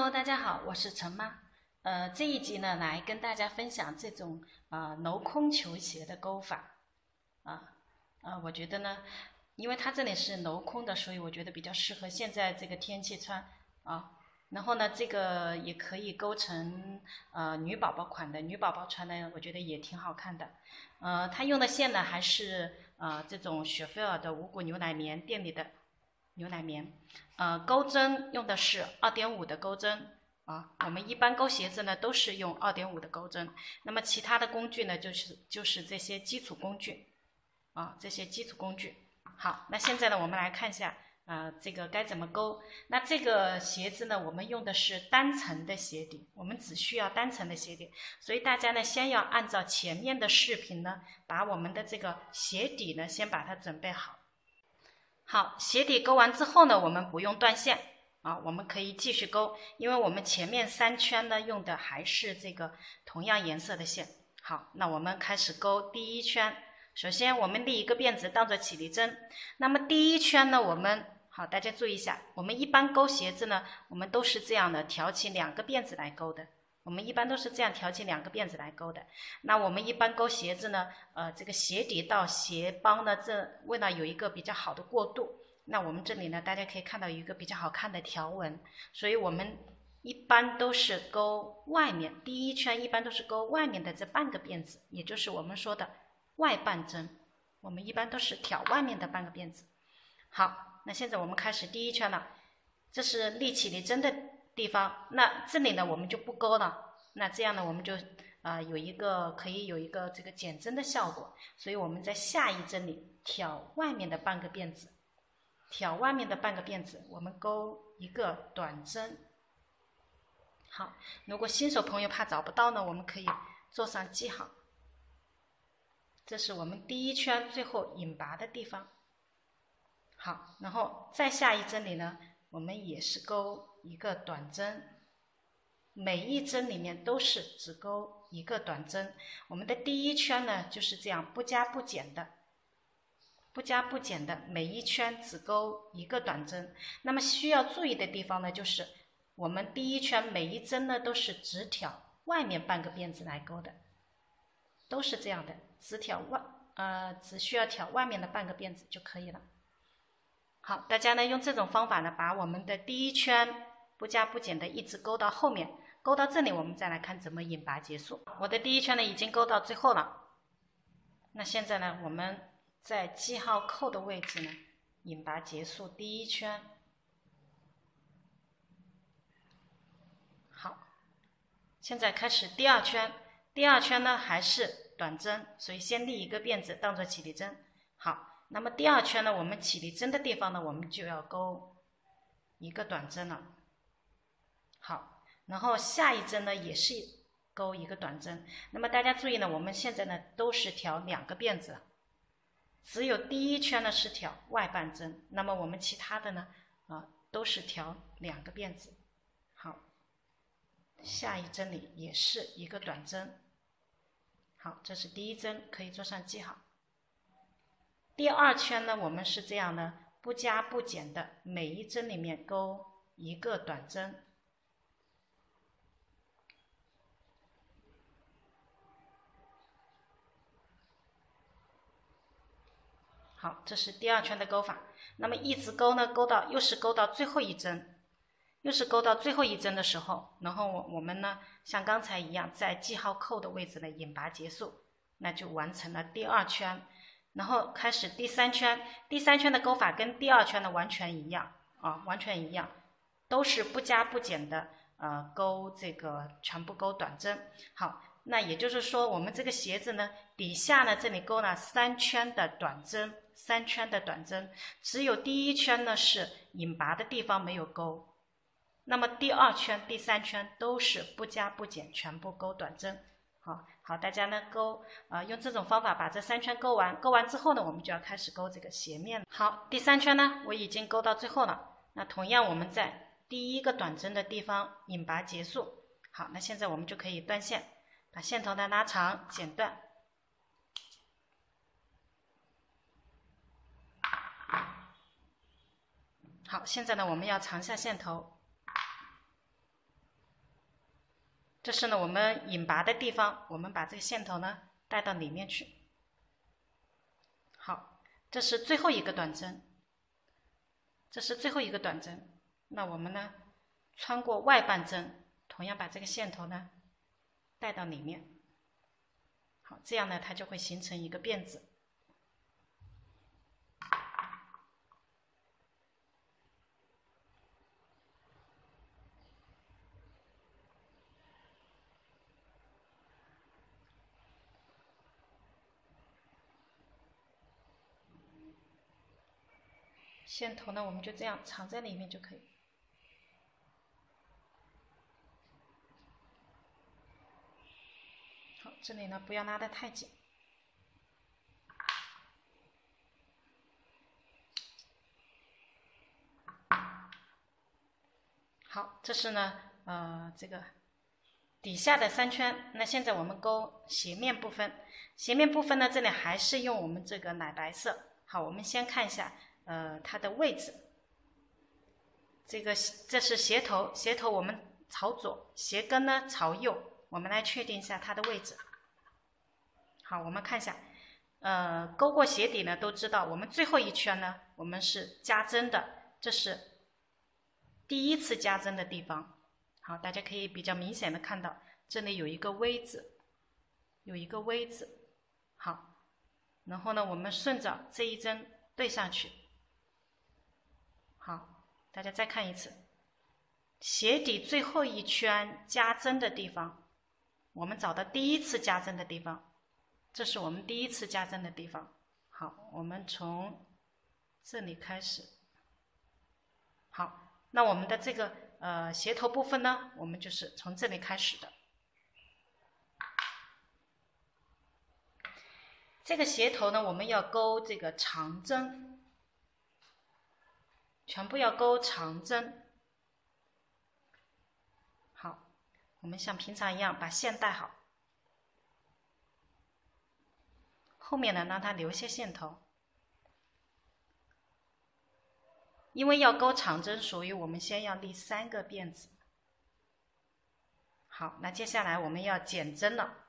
Hello，大家好，我是陈妈。呃，这一集呢，来跟大家分享这种啊镂空球鞋的钩法。啊，啊，我觉得呢，因为它这里是镂空的，所以我觉得比较适合现在这个天气穿啊。然后呢，这个也可以勾成呃女宝宝款的，女宝宝穿的，我觉得也挺好看的。呃，它用的线呢，还是呃这种雪菲尔的五谷牛奶棉店里的牛奶棉。呃，钩针用的是二点五的钩针。啊，我们一般钩鞋子呢都是用二点五的钩针，那么其他的工具呢就是就是这些基础工具，啊，这些基础工具。好，那现在呢我们来看一下，呃，这个该怎么钩？那这个鞋子呢我们用的是单层的鞋底，我们只需要单层的鞋底，所以大家呢先要按照前面的视频呢，把我们的这个鞋底呢先把它准备好。好，鞋底钩完之后呢，我们不用断线。啊，我们可以继续钩，因为我们前面三圈呢用的还是这个同样颜色的线。好，那我们开始钩第一圈。首先我们立一个辫子当做起立针。那么第一圈呢，我们好，大家注意一下，我们一般钩鞋子呢，我们都是这样的，挑起两个辫子来钩的。我们一般都是这样挑起两个辫子来钩的。那我们一般钩鞋子呢，呃，这个鞋底到鞋帮呢，这为了有一个比较好的过渡。那我们这里呢，大家可以看到一个比较好看的条纹，所以我们一般都是钩外面，第一圈一般都是钩外面的这半个辫子，也就是我们说的外半针。我们一般都是挑外面的半个辫子。好，那现在我们开始第一圈了，这是立起立针的地方。那这里呢，我们就不钩了。那这样呢，我们就啊有一个可以有一个这个减针的效果。所以我们在下一针里挑外面的半个辫子。挑外面的半个辫子，我们钩一个短针。好，如果新手朋友怕找不到呢，我们可以做上记号。这是我们第一圈最后引拔的地方。好，然后再下一针里呢，我们也是钩一个短针。每一针里面都是只钩一个短针。我们的第一圈呢就是这样不加不减的。不加不减的，每一圈只钩一个短针。那么需要注意的地方呢，就是我们第一圈每一针呢都是只挑外面半个辫子来钩的，都是这样的，只挑外，呃，只需要挑外面的半个辫子就可以了。好，大家呢用这种方法呢，把我们的第一圈不加不减的一直钩到后面，钩到这里，我们再来看怎么引拔结束。我的第一圈呢已经钩到最后了，那现在呢我们。在记号扣的位置呢，引拔结束第一圈。好，现在开始第二圈。第二圈呢还是短针，所以先立一个辫子当做起立针。好，那么第二圈呢，我们起立针的地方呢，我们就要钩一个短针了。好，然后下一针呢也是钩一个短针。那么大家注意呢，我们现在呢都是挑两个辫子。只有第一圈呢是挑外半针，那么我们其他的呢，啊都是挑两个辫子。好，下一针里也是一个短针。好，这是第一针，可以做上记号。第二圈呢，我们是这样的，不加不减的，每一针里面钩一个短针。好，这是第二圈的钩法。那么一直钩呢，钩到又是钩到最后一针，又是钩到最后一针的时候，然后我我们呢，像刚才一样，在记号扣的位置呢引拔结束，那就完成了第二圈。然后开始第三圈，第三圈的钩法跟第二圈的完全一样啊，完全一样，都是不加不减的，呃，钩这个全部钩短针。好。那也就是说，我们这个鞋子呢，底下呢这里钩了三圈的短针，三圈的短针，只有第一圈呢是引拔的地方没有钩，那么第二圈、第三圈都是不加不减，全部钩短针。好，好，大家呢钩，呃，用这种方法把这三圈钩完，钩完之后呢，我们就要开始钩这个斜面。好，第三圈呢我已经钩到最后了，那同样我们在第一个短针的地方引拔结束。好，那现在我们就可以断线。把线头呢拉长，剪断。好，现在呢，我们要长下线头。这是呢我们引拔的地方，我们把这个线头呢带到里面去。好，这是最后一个短针，这是最后一个短针。那我们呢，穿过外半针，同样把这个线头呢带到里面。好，这样呢它就会形成一个辫子。线头呢，我们就这样藏在里面就可以。好，这里呢不要拉得太紧。好，这是呢，呃，这个底下的三圈。那现在我们勾斜面部分，斜面部分呢，这里还是用我们这个奶白色。好，我们先看一下。呃，它的位置，这个这是鞋头，鞋头我们朝左，鞋跟呢朝右，我们来确定一下它的位置。好，我们看一下，呃，勾过鞋底呢，都知道我们最后一圈呢，我们是加针的，这是第一次加针的地方。好，大家可以比较明显的看到，这里有一个 V 字，有一个 V 字。好，然后呢，我们顺着这一针对上去。好，大家再看一次，鞋底最后一圈加针的地方，我们找到第一次加针的地方，这是我们第一次加针的地方。好，我们从这里开始。好，那我们的这个呃鞋头部分呢，我们就是从这里开始的。这个鞋头呢，我们要勾这个长针。全部要勾长针，好，我们像平常一样把线带好，后面呢让它留些线头，因为要勾长针，所以我们先要立三个辫子。好，那接下来我们要减针了，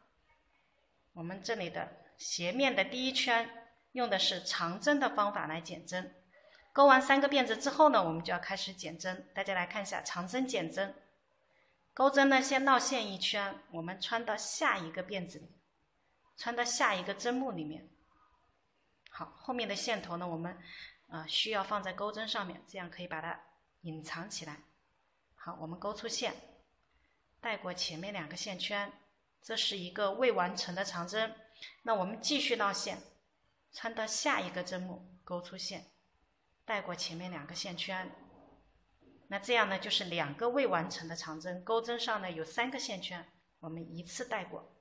我们这里的斜面的第一圈用的是长针的方法来减针。勾完三个辫子之后呢，我们就要开始减针。大家来看一下长针减针，钩针呢先绕线一圈，我们穿到下一个辫子里，穿到下一个针目里面。好，后面的线头呢，我们啊需要放在钩针上面，这样可以把它隐藏起来。好，我们勾出线，带过前面两个线圈，这是一个未完成的长针。那我们继续绕线，穿到下一个针目，勾出线。带过前面两个线圈，那这样呢就是两个未完成的长针，钩针上呢有三个线圈，我们一次带过。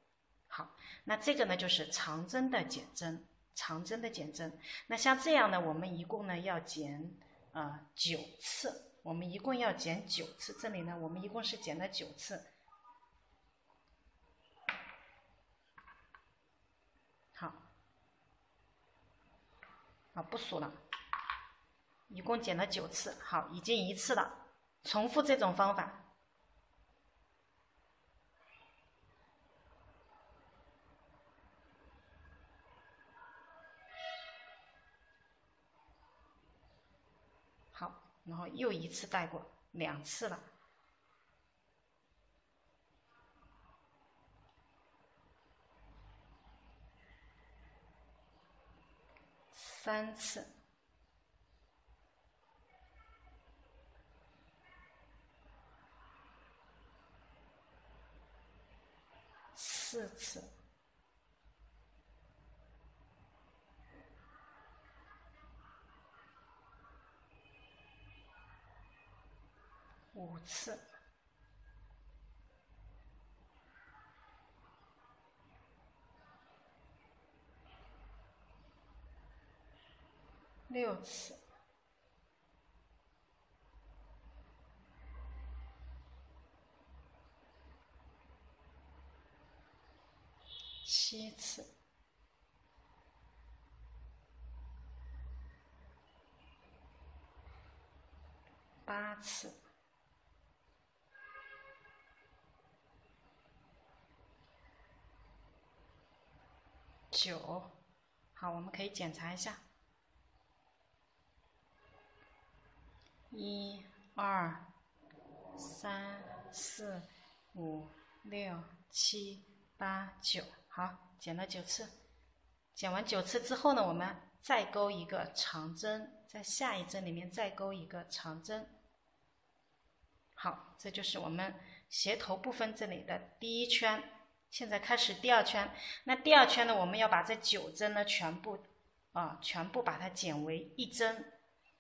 好，那这个呢就是长针的减针，长针的减针。那像这样呢，我们一共呢要减呃九次，我们一共要减九次。这里呢，我们一共是减了九次。好，好不数了。一共剪了九次，好，已经一次了。重复这种方法。好，然后又一次带过，两次了，三次。四次，五次，六次。七次。八次。九。好我们可以检查一下。一二三四五六七。八、九，好，剪了九次。剪完九次之后呢，我们再钩一个长针，在下一针里面再钩一个长针。好，这就是我们鞋头部分这里的第一圈。现在开始第二圈，那第二圈呢，我们要把这九针呢全部啊，全部把它剪为一针，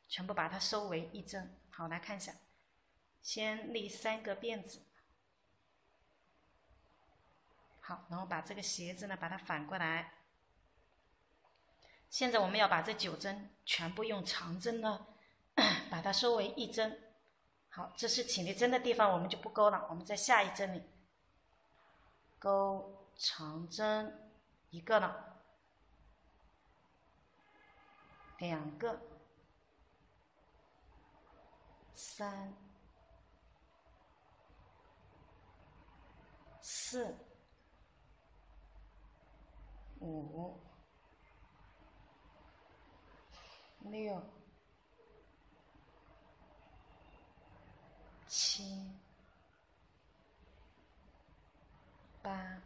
全部把它收为一针。好，来看一下，先立三个辫子。好，然后把这个鞋子呢，把它反过来。现在我们要把这九针全部用长针呢，把它收为一针。好，这是起立针的地方，我们就不钩了。我们在下一针里钩长针一个了，两个，三，四，五，六。七、八、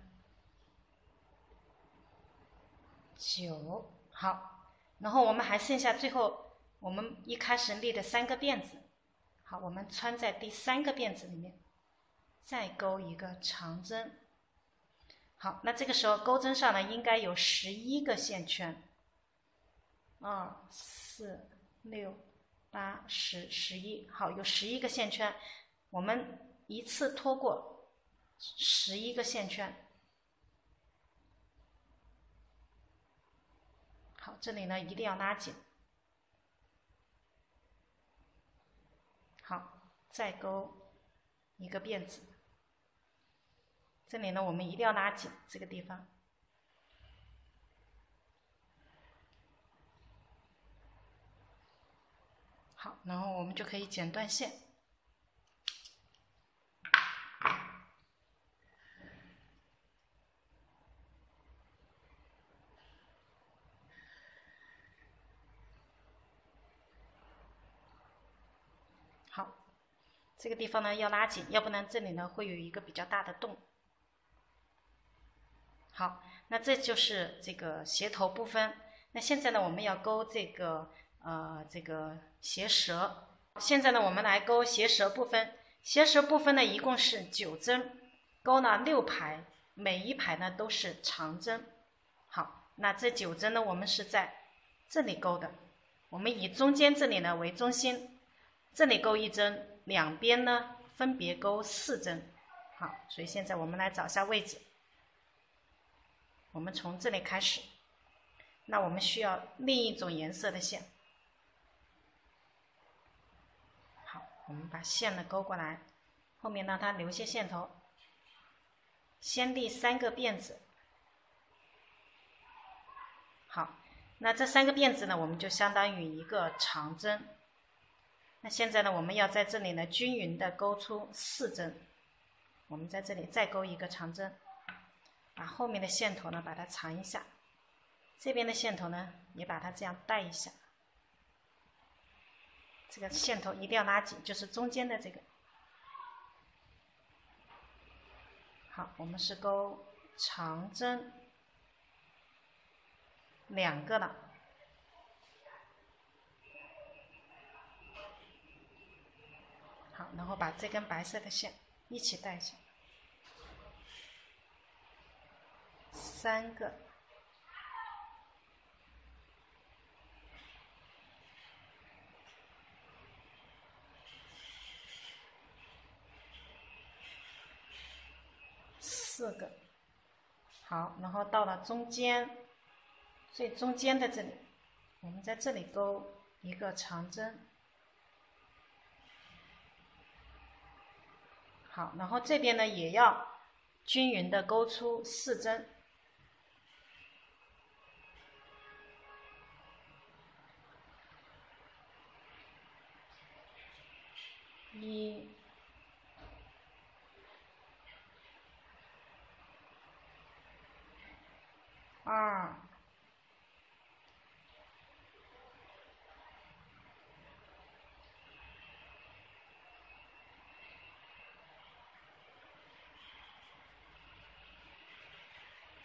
九，好，然后我们还剩下最后我们一开始立的三个辫子，好，我们穿在第三个辫子里面，再钩一个长针，好，那这个时候钩针上呢应该有十一个线圈，二、四、六。八十十一，好，有十一个线圈，我们一次拖过十一个线圈。好，这里呢一定要拉紧。好，再钩一个辫子。这里呢我们一定要拉紧这个地方。好，然后我们就可以剪断线。好，这个地方呢要拉紧，要不然这里呢会有一个比较大的洞。好，那这就是这个鞋头部分。那现在呢，我们要钩这个。呃，这个鞋舌，现在呢，我们来钩鞋舌部分。鞋舌部分呢，一共是九针，钩了六排，每一排呢都是长针。好，那这九针呢，我们是在这里钩的。我们以中间这里呢为中心，这里钩一针，两边呢分别钩四针。好，所以现在我们来找一下位置。我们从这里开始，那我们需要另一种颜色的线。好我们把线呢勾过来，后面让它留些线头。先立三个辫子，好，那这三个辫子呢，我们就相当于一个长针。那现在呢，我们要在这里呢均匀的勾出四针。我们在这里再勾一个长针，把后面的线头呢把它藏一下，这边的线头呢也把它这样带一下。这个线头一定要拉紧，就是中间的这个。好，我们是钩长针两个了。好，然后把这根白色的线一起带上，三个。四个，好，然后到了中间，最中间的这里，我们在这里钩一个长针，好，然后这边呢也要均匀的钩出四针，一二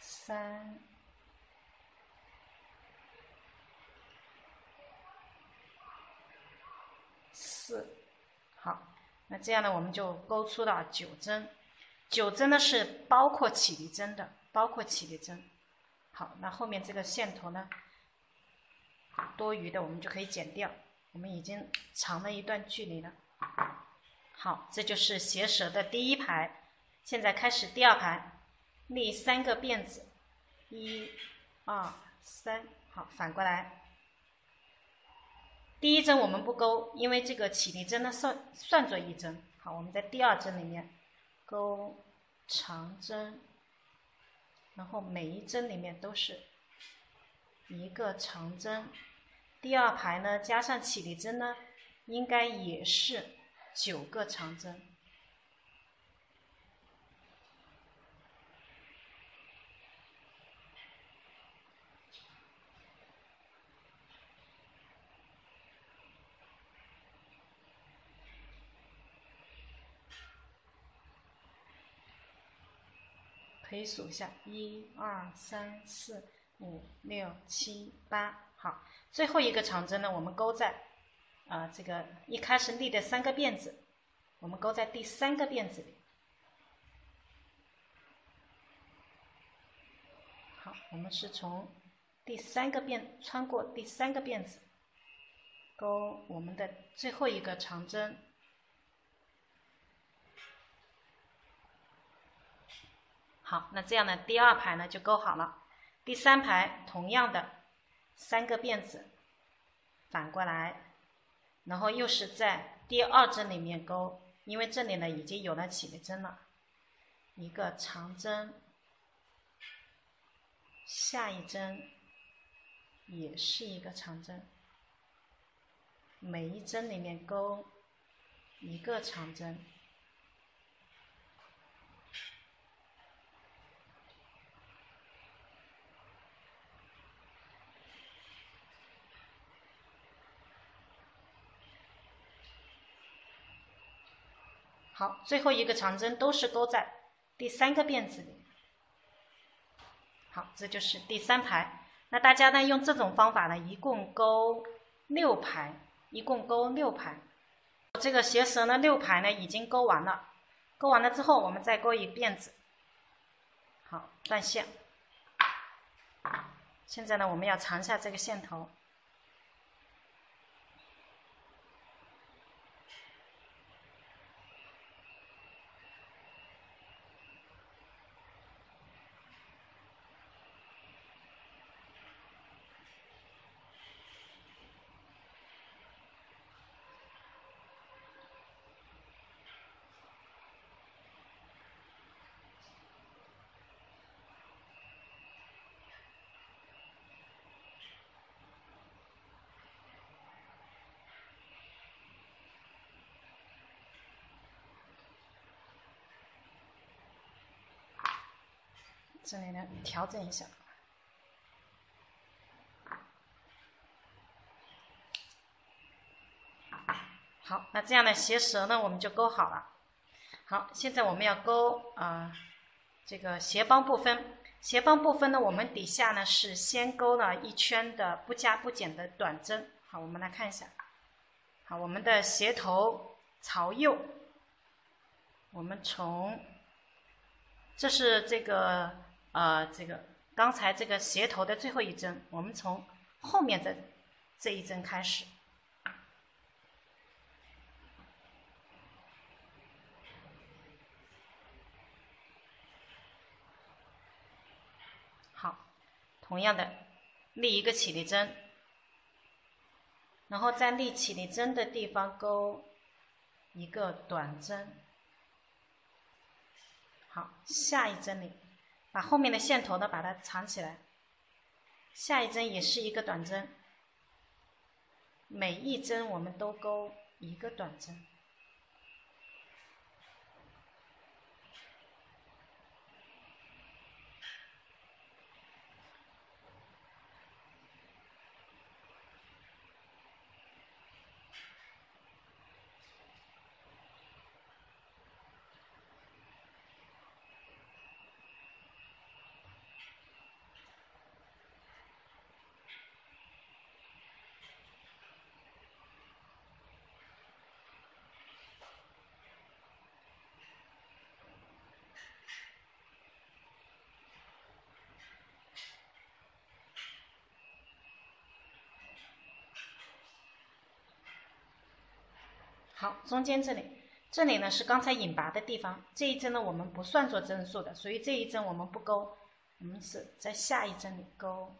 三四。那这样呢，我们就勾出了九针，九针呢是包括起立针的，包括起立针。好，那后面这个线头呢，多余的我们就可以剪掉，我们已经长了一段距离了。好，这就是斜舌的第一排，现在开始第二排，立三个辫子，一、二、三，好，反过来。第一针我们不勾，因为这个起立针呢算算作一针。好，我们在第二针里面勾长针，然后每一针里面都是一个长针。第二排呢加上起立针呢，应该也是九个长针。可以数一下，一二三四五六七八，好，最后一个长针呢，我们勾在，啊，这个一开始立的三个辫子，我们勾在第三个辫子里。好，我们是从第三个辫穿过第三个辫子，勾我们的最后一个长针。好，那这样呢，第二排呢就勾好了。第三排同样的三个辫子，反过来，然后又是在第二针里面勾，因为这里呢已经有了起立针了，一个长针，下一针也是一个长针，每一针里面勾一个长针。好，最后一个长针都是勾在第三个辫子里。好，这就是第三排。那大家呢，用这种方法呢，一共勾六排，一共勾六排。这个鞋舌呢，六排呢已经勾完了。勾完了之后，我们再勾一辫子。好，断线。现在呢，我们要长下这个线头。这里呢，调整一下。好，那这样的斜舌呢，我们就勾好了。好，现在我们要勾啊，这个斜帮部分。斜帮部分呢，我们底下呢是先勾了一圈的不加不减的短针。好，我们来看一下。好，我们的斜头朝右，我们从，这是这个。呃，这个刚才这个鞋头的最后一针，我们从后面这这一针开始。好，同样的立一个起立针，然后在立起立针的地方勾一个短针。好，下一针里。把后面的线头呢，把它藏起来。下一针也是一个短针，每一针我们都勾一个短针。好，中间这里，这里呢是刚才引拔的地方，这一针呢我们不算做针数的，所以这一针我们不勾，我们是在下一针里勾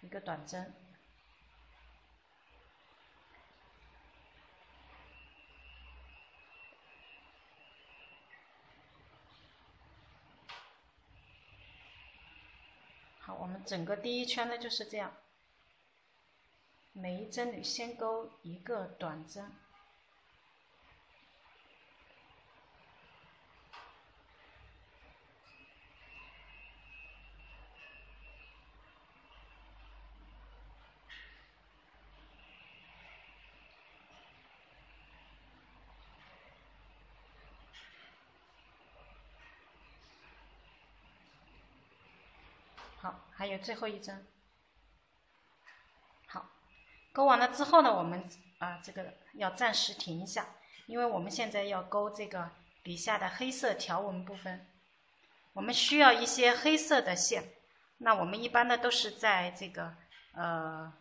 一个短针。好，我们整个第一圈呢就是这样，每一针里先勾一个短针。好，还有最后一针。好，勾完了之后呢，我们啊这个要暂时停一下，因为我们现在要勾这个底下的黑色条纹部分，我们需要一些黑色的线。那我们一般呢都是在这个呃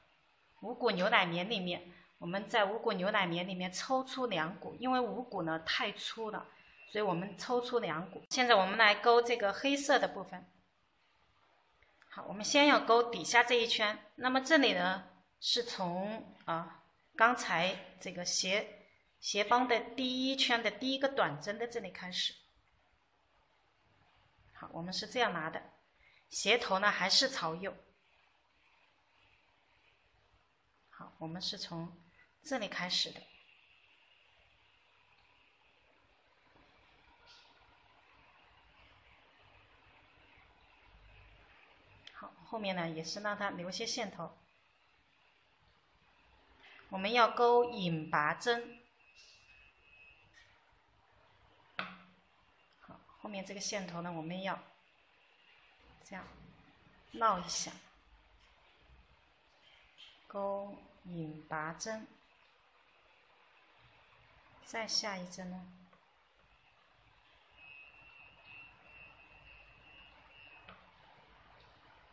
五谷牛奶棉里面，我们在五谷牛奶棉里面抽出两股，因为五谷呢太粗了，所以我们抽出两股。现在我们来勾这个黑色的部分。好，我们先要勾底下这一圈。那么这里呢，是从啊刚才这个斜斜帮的第一圈的第一个短针的这里开始。好，我们是这样拿的，鞋头呢还是朝右。好，我们是从这里开始的。后面呢，也是让它留些线头。我们要勾引拔针，好，后面这个线头呢，我们要这样绕一下，勾引拔针，再下一针呢。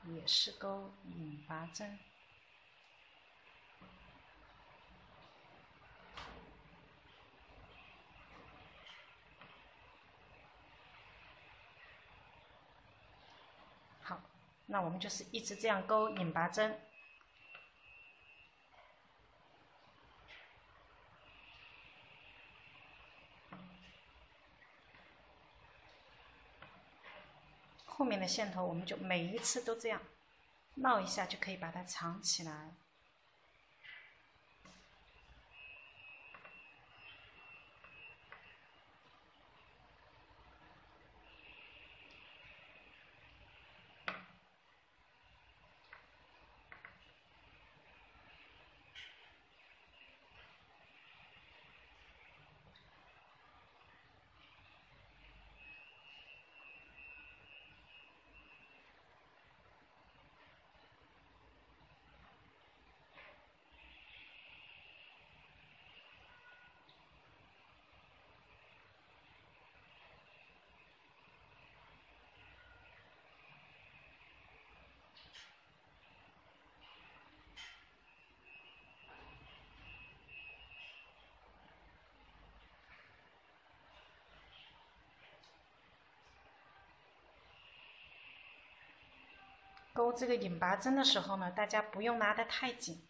也是勾引拔针，好，那我们就是一直这样勾引拔针。后面的线头，我们就每一次都这样绕一下，就可以把它藏起来。勾这个引拔针的时候呢，大家不用拉得太紧。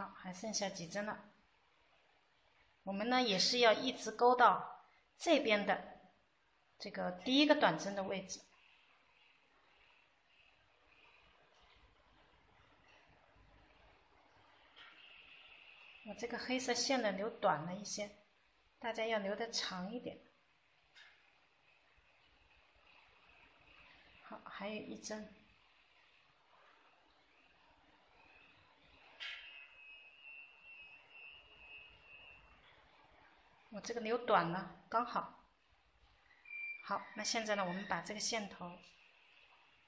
好，还剩下几针了。我们呢也是要一直勾到这边的这个第一个短针的位置。我这个黑色线呢留短了一些，大家要留的长一点。好，还有一针。我这个留短了，刚好。好，那现在呢，我们把这个线头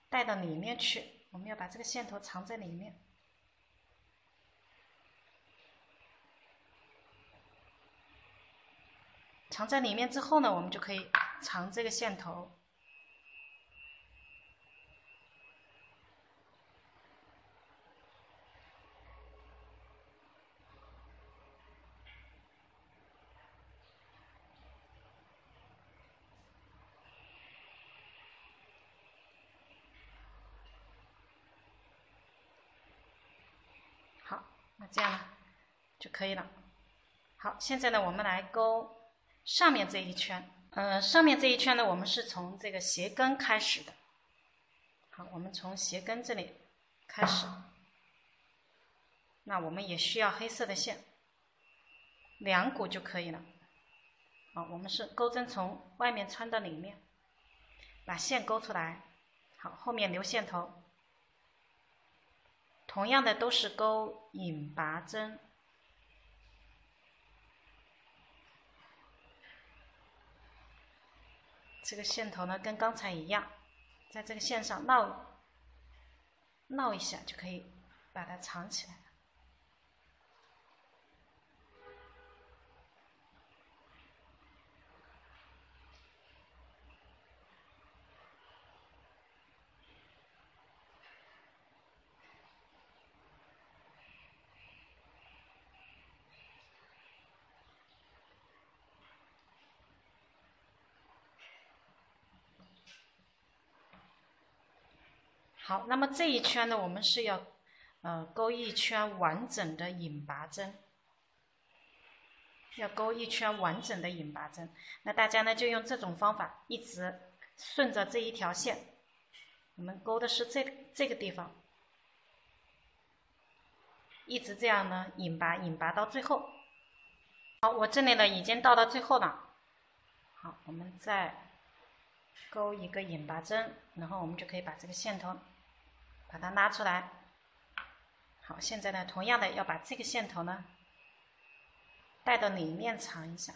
带到里面去，我们要把这个线头藏在里面。藏在里面之后呢，我们就可以藏这个线头。好，那这样就可以了。好，现在呢，我们来勾。上面这一圈，呃，上面这一圈呢，我们是从这个鞋跟开始的。好，我们从鞋跟这里开始。那我们也需要黑色的线，两股就可以了。好，我们是钩针从外面穿到里面，把线勾出来。好，后面留线头。同样的都是勾引拔针。这个线头呢，跟刚才一样，在这个线上绕绕一下，就可以把它藏起来。好，那么这一圈呢，我们是要，呃，勾一圈完整的引拔针，要勾一圈完整的引拔针。那大家呢，就用这种方法，一直顺着这一条线，我们勾的是这这个地方，一直这样呢引拔，引拔到最后。好，我这里呢已经到了最后了。好，我们再勾一个引拔针，然后我们就可以把这个线头。把它拉出来，好，现在呢，同样的要把这个线头呢带到里面藏一下。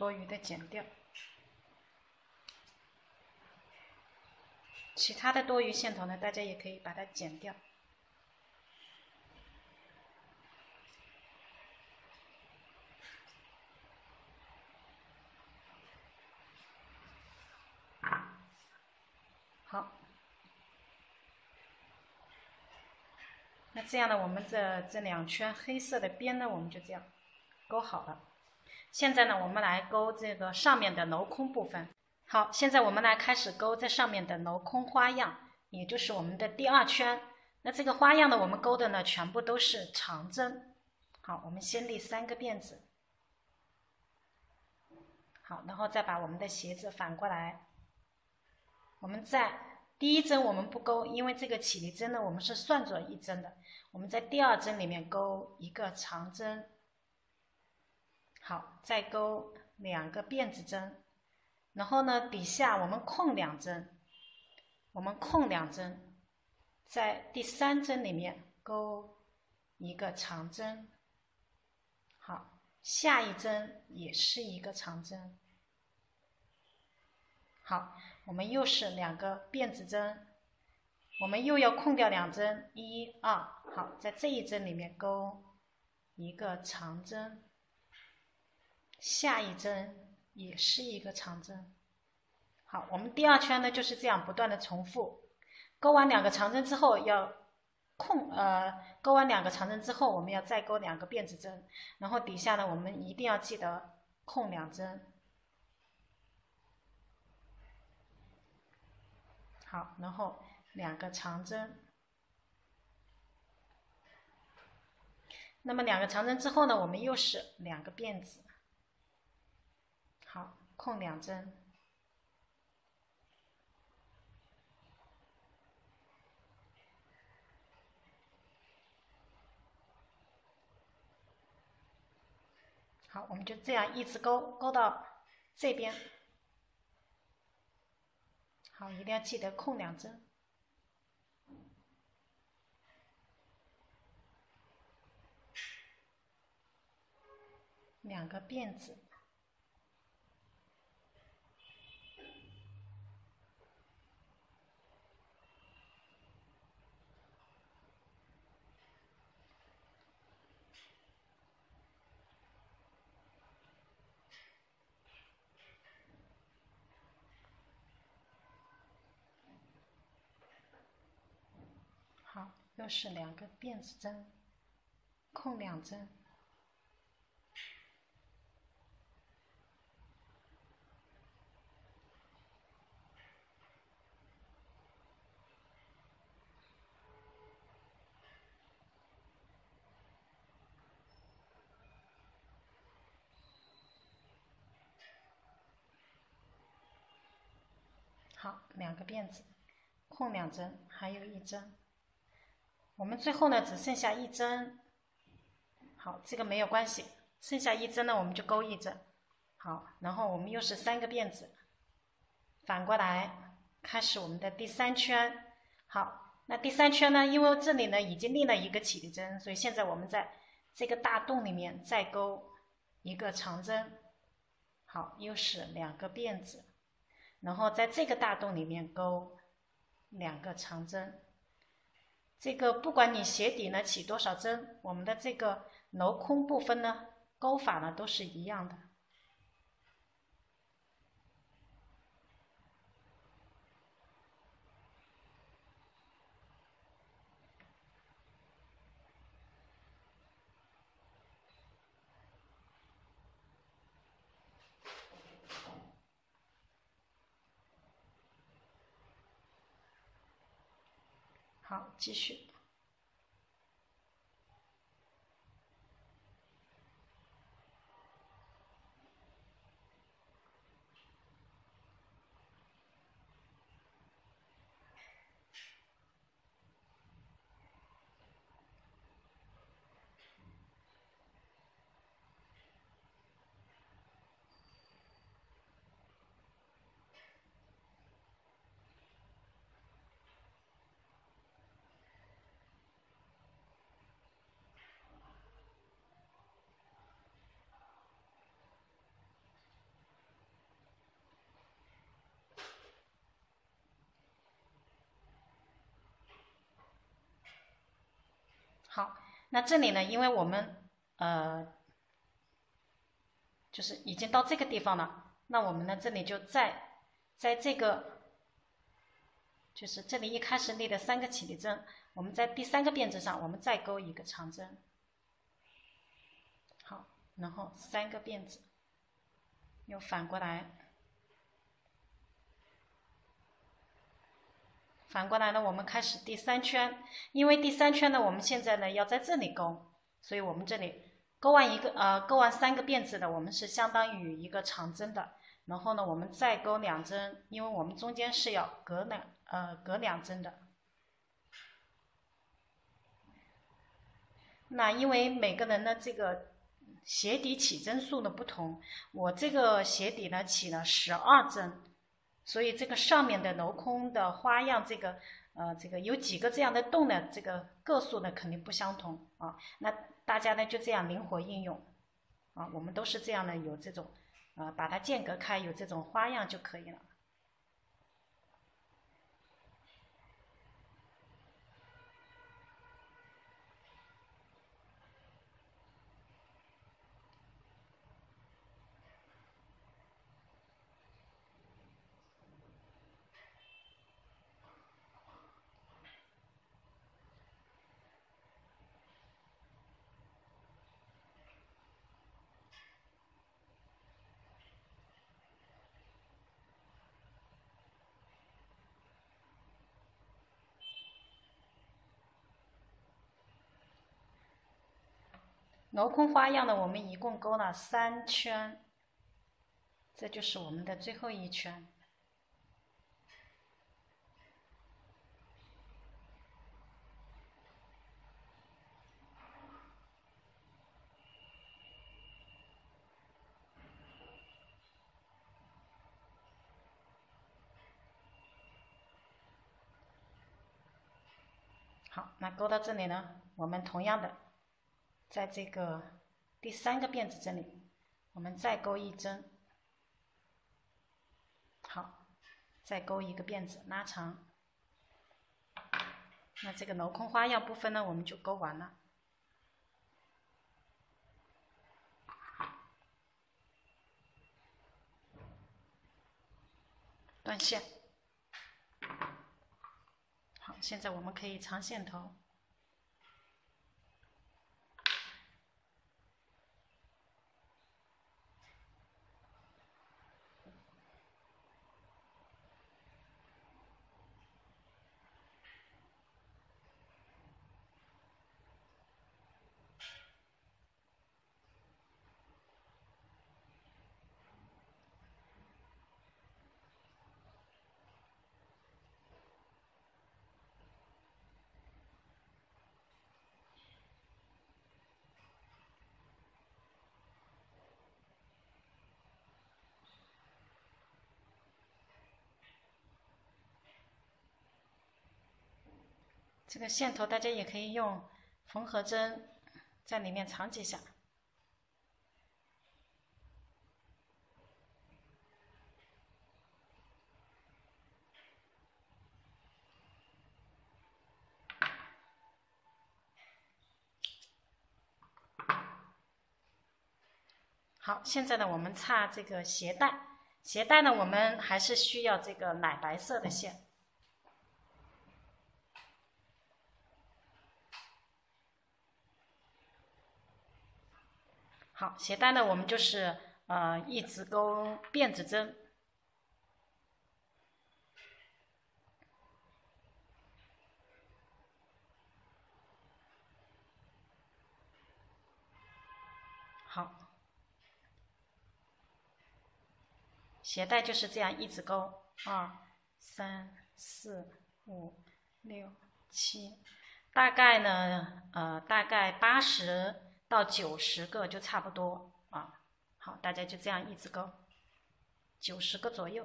多余的剪掉，其他的多余线头呢，大家也可以把它剪掉。好，那这样呢，我们这这两圈黑色的边呢，我们就这样勾好了。现在呢，我们来勾这个上面的镂空部分。好，现在我们来开始勾这上面的镂空花样，也就是我们的第二圈。那这个花样呢，我们勾的呢，全部都是长针。好，我们先立三个辫子。好，然后再把我们的鞋子反过来。我们在第一针我们不勾，因为这个起立针呢，我们是算作一针的。我们在第二针里面勾一个长针。好，再勾两个辫子针，然后呢，底下我们空两针，我们空两针，在第三针里面勾一个长针。好，下一针也是一个长针。好，我们又是两个辫子针，我们又要空掉两针，一二，好，在这一针里面钩一个长针，下一针也是一个长针。好，我们第二圈呢就是这样不断的重复，钩完两个长针之后要空，呃，钩完两个长针之后，我们要再钩两个辫子针，然后底下呢我们一定要记得空两针。好，然后。两个长针，那么两个长针之后呢，我们又是两个辫子，好，空两针，好，我们就这样一直勾勾到这边，好，一定要记得空两针。两个辫子，好，又是两个辫子针，空两针。好，两个辫子，空两针，还有一针。我们最后呢，只剩下一针。好，这个没有关系，剩下一针呢，我们就勾一针。好，然后我们又是三个辫子，反过来开始我们的第三圈。好，那第三圈呢，因为这里呢已经立了一个起立针，所以现在我们在这个大洞里面再勾一个长针。好，又是两个辫子。然后在这个大洞里面钩两个长针，这个不管你鞋底呢起多少针，我们的这个镂空部分呢钩法呢都是一样的。好，继续。好，那这里呢？因为我们呃，就是已经到这个地方了，那我们呢这里就在在这个，就是这里一开始立的三个起立针，我们在第三个辫子上，我们再钩一个长针。好，然后三个辫子，又反过来。反过来呢，我们开始第三圈，因为第三圈呢，我们现在呢要在这里钩，所以我们这里钩完一个呃钩完三个辫子的，我们是相当于一个长针的。然后呢，我们再钩两针，因为我们中间是要隔两呃隔两针的。那因为每个人的这个鞋底起针数的不同，我这个鞋底呢起了十二针。所以这个上面的镂空的花样，这个呃，这个有几个这样的洞呢？这个个数呢肯定不相同啊。那大家呢就这样灵活应用啊，我们都是这样的，有这种呃，把它间隔开，有这种花样就可以了。镂空花样呢，我们一共勾了三圈，这就是我们的最后一圈。好，那勾到这里呢，我们同样的，在这个第三个辫子这里，我们再勾一针。好，再勾一个辫子，拉长。那这个镂空花样部分呢，我们就勾完了。断线。好现在我们可以长线头。这个线头大家也可以用缝合针在里面藏几下。好，现在呢，我们插这个鞋带，鞋带呢，我们还是需要这个奶白色的线。好，鞋带呢，我们就是呃一直勾辫子针。好，鞋带就是这样一直勾，二、三、四、五、六、七，大概呢，呃，大概八十。到九十个就差不多啊，好，大家就这样一直勾，九十个左右。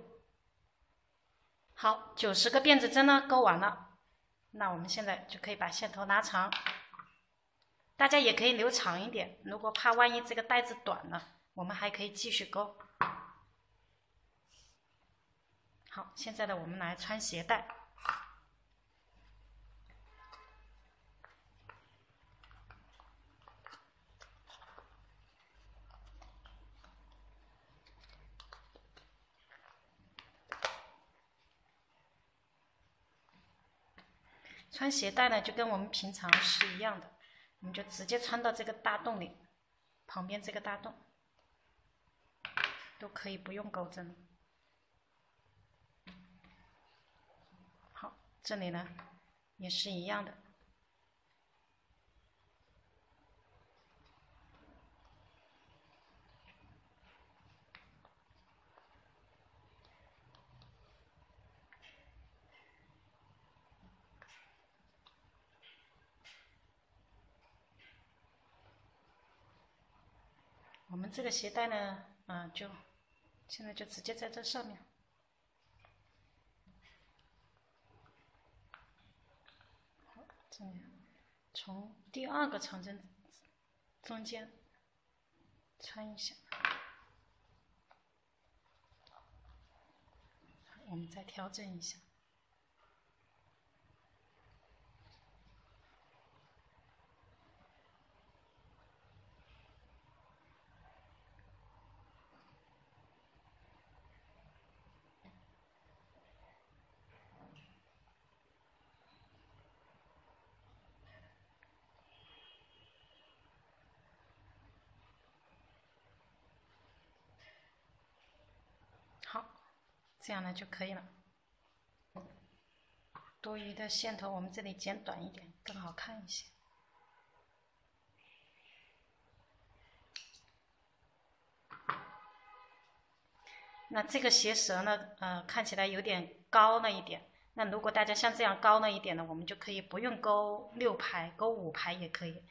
好，九十个辫子针呢勾完了，那我们现在就可以把线头拉长。大家也可以留长一点，如果怕万一这个带子短了，我们还可以继续勾。好，现在呢，我们来穿鞋带。穿鞋带呢，就跟我们平常是一样的，你就直接穿到这个大洞里，旁边这个大洞，都可以不用钩针。好，这里呢也是一样的。我这个鞋带呢，嗯，就现在就直接在这上面，好，这样从第二个长针中间穿一下，我们再调整一下。这样呢就可以了。多余的线头我们这里剪短一点，更好看一些。那这个鞋舌呢，呃，看起来有点高了一点，那如果大家像这样高了一点呢，我们就可以不用勾六排，勾五排也可以。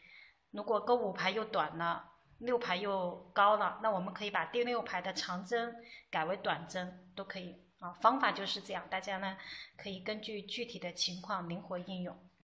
如果勾五排又短了，六排又高了，那我们可以把第六排的长针改为短针，都可以。啊。方法就是这样，大家呢可以根据具体的情况灵活应用。